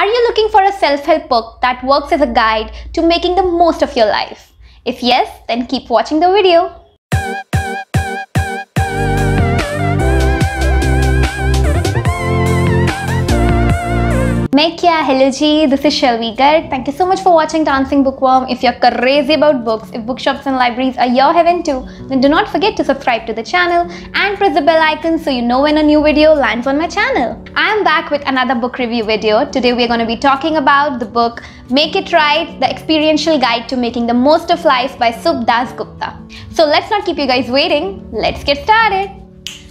Are you looking for a self-help book that works as a guide to making the most of your life? If yes, then keep watching the video. Mekya, hello G, this is Shelvi Garg. Thank you so much for watching Dancing Bookworm. If you're crazy about books, if bookshops and libraries are your heaven too, then do not forget to subscribe to the channel and press the bell icon so you know when a new video lands on my channel. I am back with another book review video. Today we are going to be talking about the book Make It Right, The Experiential Guide to Making the Most of Life by Subh Dasgupta. So let's not keep you guys waiting. Let's get started.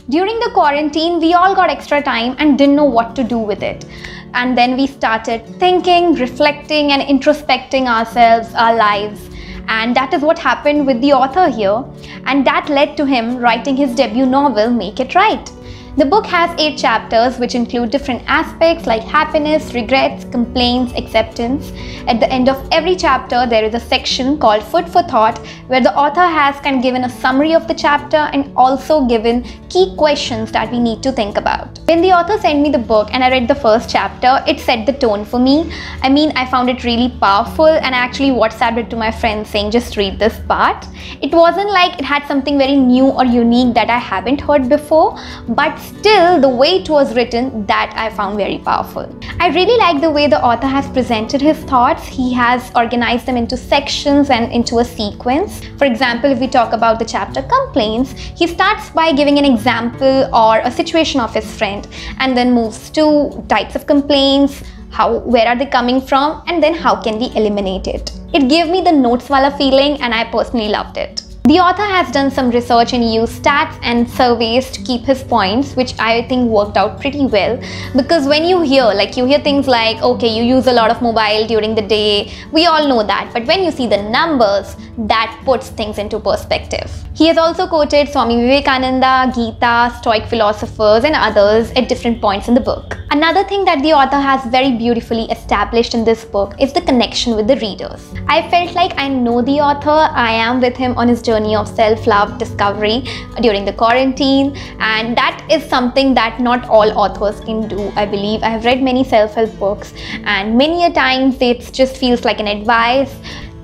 During the quarantine, we all got extra time and didn't know what to do with it. And then we started thinking, reflecting, and introspecting ourselves, our lives. And that is what happened with the author here. And that led to him writing his debut novel, Make It Right. The book has eight chapters which include different aspects like happiness, regrets, complaints, acceptance. At the end of every chapter, there is a section called Food for Thought where the author has kind of given a summary of the chapter and also given key questions that we need to think about. When the author sent me the book and I read the first chapter, it set the tone for me. I mean, I found it really powerful and I actually WhatsApped it to my friends saying, just read this part. It wasn't like it had something very new or unique that I haven't heard before, but Still, the way it was written, that I found very powerful. I really like the way the author has presented his thoughts. He has organized them into sections and into a sequence. For example, if we talk about the chapter complaints, he starts by giving an example or a situation of his friend and then moves to types of complaints, how where are they coming from and then how can we eliminate it. It gave me the notes wala feeling and I personally loved it. The author has done some research and used stats and surveys to keep his points, which I think worked out pretty well. Because when you hear, like you hear things like, okay, you use a lot of mobile during the day, we all know that. But when you see the numbers, that puts things into perspective. He has also quoted Swami Vivekananda, Gita, Stoic philosophers, and others at different points in the book. Another thing that the author has very beautifully established in this book is the connection with the readers. I felt like I know the author, I am with him on his journey of self-love discovery during the quarantine and that is something that not all authors can do, I believe. I have read many self-help books and many a times it just feels like an advice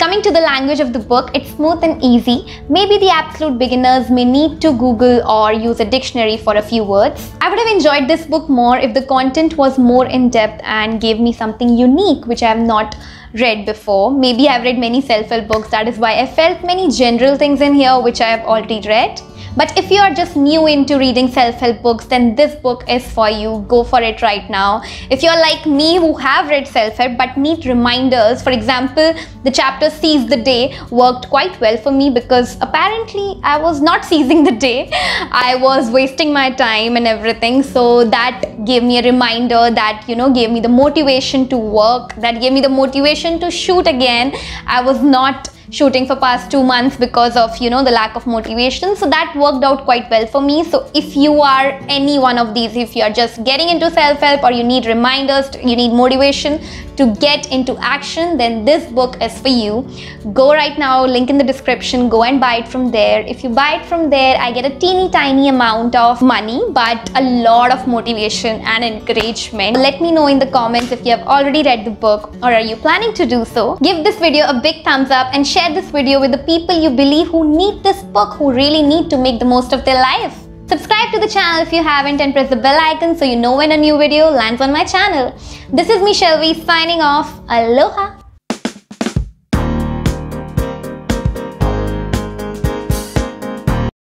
Coming to the language of the book, it's smooth and easy. Maybe the absolute beginners may need to Google or use a dictionary for a few words. I would have enjoyed this book more if the content was more in-depth and gave me something unique which I have not read before. Maybe I've read many self-help books, that is why I felt many general things in here which I have already read. But if you are just new into reading self-help books, then this book is for you. Go for it right now. If you're like me who have read self-help but need reminders, for example, the chapter Seize the Day worked quite well for me because apparently I was not seizing the day. I was wasting my time and everything. So that gave me a reminder that, you know, gave me the motivation to work, that gave me the motivation to shoot again. I was not shooting for past two months because of you know the lack of motivation. So that worked out quite well for me. So if you are any one of these if you are just getting into self-help or you need reminders you need motivation to get into action then this book is for you. Go right now link in the description go and buy it from there. If you buy it from there i get a teeny tiny amount of money but a lot of motivation and encouragement let me know in the comments if you have already read the book or are you planning to do so give this video a big thumbs up and share this video with the people you believe who need this book who really need to make the most of their life Subscribe to the channel if you haven't and press the bell icon so you know when a new video lands on my channel. This is me Shelvi signing off. Aloha!